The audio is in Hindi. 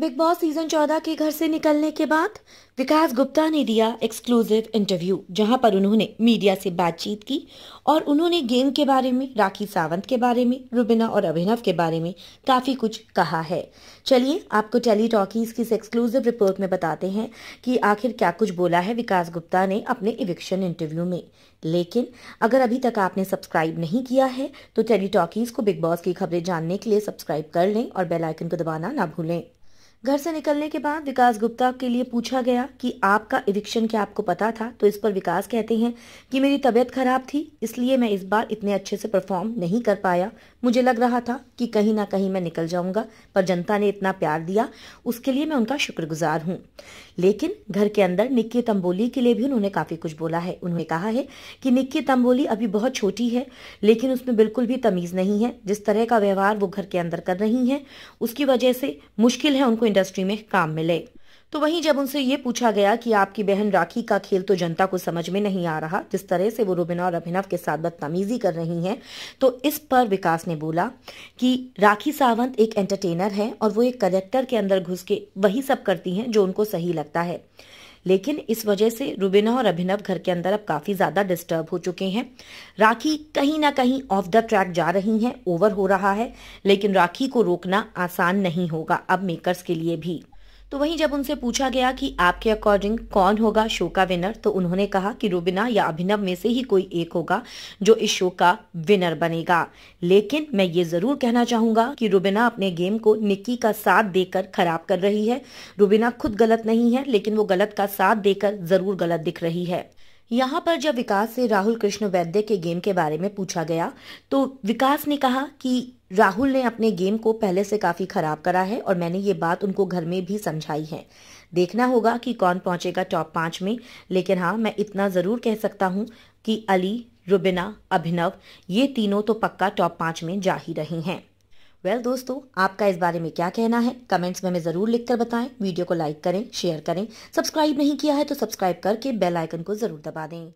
बिग बॉस सीज़न 14 के घर से निकलने के बाद विकास गुप्ता ने दिया एक्सक्लूसिव इंटरव्यू, जहाँ पर उन्होंने मीडिया से बातचीत की और उन्होंने गेम के बारे में, राखी सावंत के बारे में, रुबिना और अभिनव के बारे में काफ़ी कुछ कहा है। चलिए, आपको टेली टॉकीज की इस एक्सक्लूसिव रिपोर्ट में बताते हैं कि आखिर क्या कुछ बोला है विकास गुप्ता ने अपने इविक्शन इंटरव्यू में। लेकिन अगर अभी तक आपने सब्सक्राइब नहीं किया है तो टेली टॉकीज को बिग बॉस की खबरें जानने के लिए सब्सक्राइब कर लें और बेलाइकन को दबाना ना भूलें। घर से निकलने के बाद विकास गुप्ता के लिए पूछा गया कि आपका इविक्शन क्या आपको पता था तो इस पर विकास कहते हैं कि मेरी तबीयत खराब थी, इसलिए मैं इस बार इतने अच्छे से परफॉर्म नहीं कर पाया। मुझे लग रहा था कि कहीं ना कहीं मैं निकल जाऊँगा, पर जनता ने इतना प्यार दिया, उसके लिए मैं उनका शुक्रगुजार हूँ। लेकिन घर के अंदर निक्की तंबोली के लिए भी उन्होंने काफ़ी कुछ बोला है। उन्होंने कहा है कि निक्की तंबोली अभी बहुत छोटी है, लेकिन उसमें बिल्कुल भी तमीज नहीं है। जिस तरह का व्यवहार वो घर के अंदर कर रही है, उसकी वजह से मुश्किल है उनको इंडस्ट्री में काम मिले। तो वहीं जब उनसे ये पूछा गया कि आपकी बहन राखी का खेल तो जनता को समझ में नहीं आ रहा, जिस तरह से वो रुबिना और अभिनव के साथ बदतमीजी कर रही हैं तो इस पर विकास ने बोला कि राखी सावंत एक एंटरटेनर है और वो एक करेक्टर के अंदर घुस के वही सब करती हैं जो उनको सही लगता है। लेकिन इस वजह से रुबिना और अभिनव घर के अंदर अब काफ़ी ज़्यादा डिस्टर्ब हो चुके हैं। राखी कहीं ना कहीं ऑफ़ द ट्रैक जा रही हैं ओवर हो रहा है, लेकिन राखी को रोकना आसान नहीं होगा, अब मेकर्स के लिए भी। तो वहीं जब उनसे पूछा गया कि आपके अकॉर्डिंग कौन होगा शो का विनर तो उन्होंने कहा कि रुबिना या अभिनव में से ही कोई एक होगा जो इस शो का विनर बनेगा। लेकिन मैं ये ज़रूर कहना चाहूँगा कि रुबिना अपने गेम को निक्की का साथ देकर खराब कर रही है। रुबिना खुद गलत नहीं है, लेकिन वो गलत का साथ देकर ज़रूर गलत दिख रही है। यहाँ पर जब विकास से राहुल कृष्ण वैद्य के गेम के बारे में पूछा गया तो विकास ने कहा कि राहुल ने अपने गेम को पहले से काफ़ी खराब करा है और मैंने ये बात उनको घर में भी समझाई है। देखना होगा कि कौन पहुंचेगा टॉप पाँच में, लेकिन हाँ मैं इतना ज़रूर कह सकता हूँ कि अली, रुबिना, अभिनव, ये तीनों तो पक्का टॉप पाँच में जा ही रही हैं। वेल well, दोस्तों आपका इस बारे में क्या कहना है? कमेंट्स में हमें ज़रूर लिखकर बताएँ। वीडियो को लाइक करें शेयर करें। सब्सक्राइब नहीं किया है तो सब्सक्राइब करके बेल आइकन को ज़रूर दबा दें।